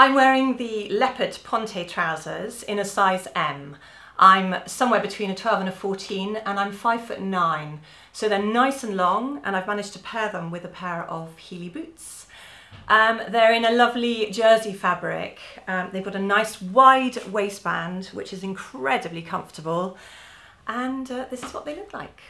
I'm wearing the leopard ponte trousers in a size M. I'm somewhere between a 12 and a 14 and I'm five foot nine. So they're nice and long and I've managed to pair them with a pair of heely boots. Um, they're in a lovely jersey fabric. Um, they've got a nice wide waistband, which is incredibly comfortable. And uh, this is what they look like.